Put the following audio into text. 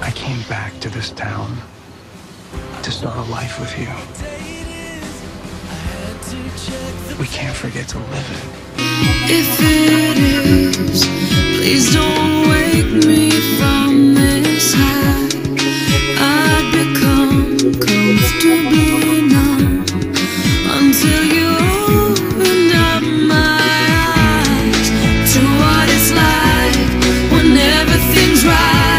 I came back to this town to start a life with you. We can't forget to live it. If it is, please don't right.